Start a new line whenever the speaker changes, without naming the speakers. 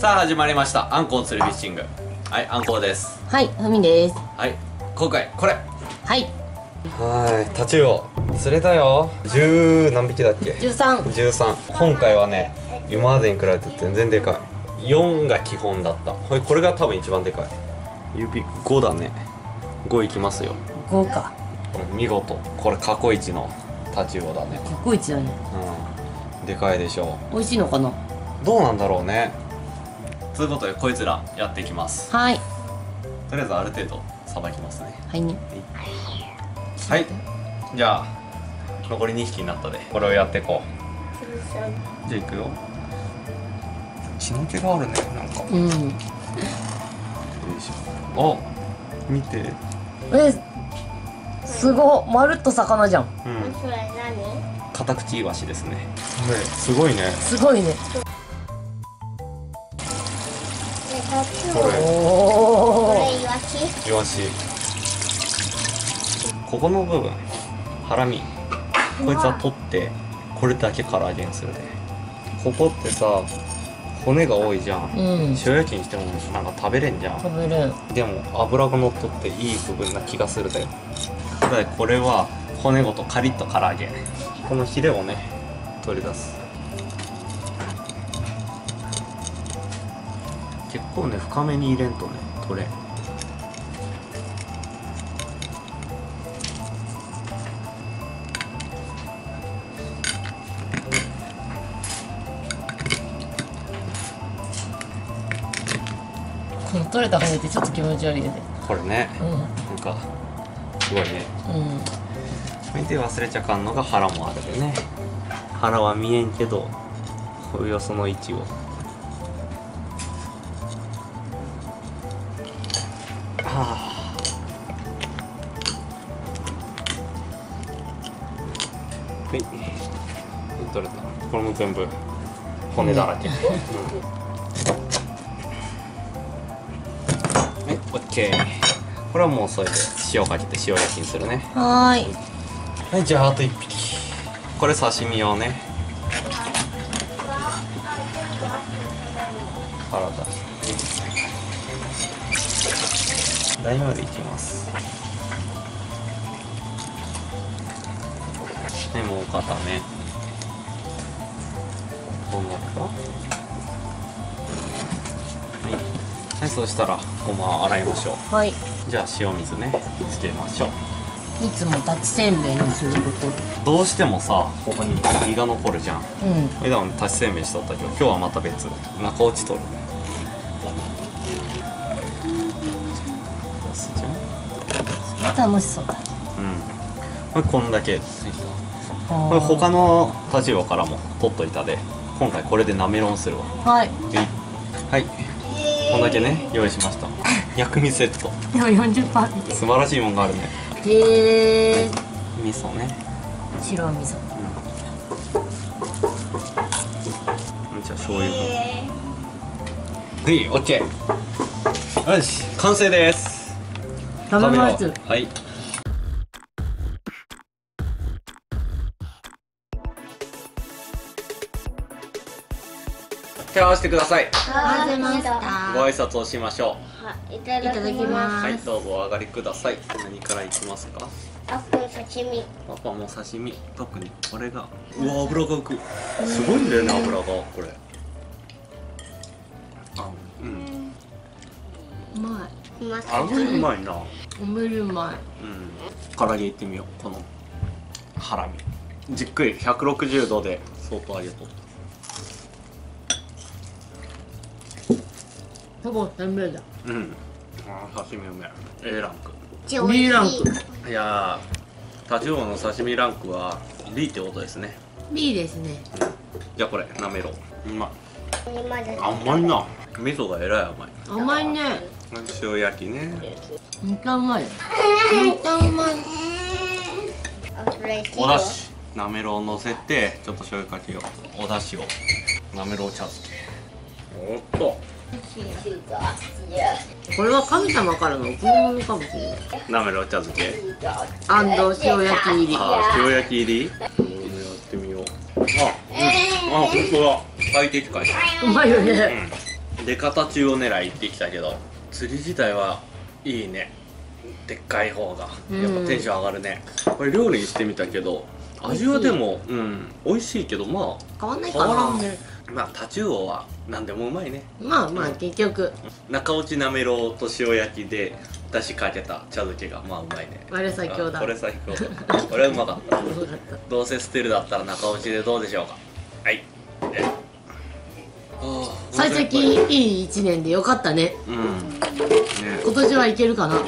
さあ始まりました。あんこを釣るフィッシング。はいあんこです。
はい、ふみです。
はい今回これ。
はい、
はい、タチウオ。釣れたよ。十何匹だっけ？
十三。
13今回はね今までに比べて全然でかい。4が基本だった。これこれが多分一番でかい。指5だね。5いきますよ。
豪華。
見事。これ過去一のタチウオだね。
かっこいいだね。
うん。でかいでしょ
美味しいのかな？
どうなんだろうね
ということでこいつらやっていきます。
はい。
とりあえずある程度さばきますね。
はいね。
はい。じゃあ残り2匹になったで。これをやっていこう。じゃあいくよ。血の気があるねなんか。よ
うん。
いしょ。あ見て。
え。すごい、まるっと魚じゃん。
うん。
それ何？
カタクチイワシですね。ねすごいね。
すごいね。
これ。
オこ。れイワシ。
イワシ。
ここの部分。ハラミ。こいつは取ってこれだけ唐揚げにするで。ここってさ骨が多いじゃん。
うん。
塩焼きにしてもなんか食べれんじゃん。
食べる。
でも脂が乗っとっていい部分な気がするでだからこれは骨ごとカリッと唐揚げ。このヒレをね取り出す結構ね深めに入れんとね取れん
この取れた骨ってちょっと気持ち悪いよね。
これね
うん。
なんかすごいね
うん。
それで忘れちゃかんのが腹もあるでね腹は見えんけどおよその位置を取れた。これも全部骨だらけ、うん。はいオッケー。これはもうそれで塩かけて塩焼きにするね。
はーい。
はいじゃああと1匹。これ刺身用ね。腹出して大までいきます。はいもう片目こんなかはい、はい、そしたらごま洗いましょう。
はい。
じゃあ塩水ねつけましょう。
いつも立ちせんべいにすること。
どうしてもさここに身が残るじゃん。
うん。
普段立ちせんべいしとったけど今日はまた別。中落ちとる。出すじゃん。
楽しそうだ。
うん。これこんだけ。こ
こ
れ他のタチウオからも取っといたで今回これでなめろんするわ。
はい。
はい。こんだけね用意しました。薬味セット。
でも四十パー。
素晴らしいもんがあるね。
へえ。
味噌ね。
白味噌。
うん。じゃあ醤油。もはいオッケー。よし完成です。
食べます。
はい手を合わせてください。ご挨拶をしましょ
はいいた
いただき
う
ます。
はいどうぞお上がりください。何からいきますか？
あこれ刺身。
パパも刺身。特にこれが。うわ油が浮く。すごいんだよね油が。これ。あうん。
うまい。
ま
あうまいな。
おめりうま
うん。唐揚げいってみよう。この。ハラミ。じっくり。160度で。相当揚げとった
ほぼせんべいだ。
うん。あー刺身うめえ。A ランク。
い。
B ランク。
いやータチウオの刺身ランクは B ってことですね。
B ですね。
じゃあこれなめろ。ううまい甘いな。味噌がえらい甘い。
甘いね。
塩焼きね。
めっちゃうまい。めっちゃうまい。
おだしなめろうをのせてちょっと醤油かけよう。おだしを。なめろう茶漬け。おっと
これは神様からの贈り物かもしれない。
なめろう茶漬け。
アンド塩焼き入り。
あー塩焼き入り。うんやってみよう。あ、うん、あ、本当だ。最適解
うまいよね。
うん。出方中を狙い行ってきたけど釣り自体はいいね。でっかい方が。やっぱテンション上がるね、これ料理にしてみたけど味はでもうん美味しいけどまあ
変わんないかな。
変わらんねまあタチウオは何でもうまいね。
まあまあ結局。
中落ちなめろうと塩焼きでだしかけた茶漬けがまあうまいね。
あれ最強だ。
あこれ最強これはうまかった。
よかった。
どうせ捨てるだったら中落ちでどうでしょうか。はい。えあー
幸先いい一年でよかったね。
うん。ね。
今年はいけるかな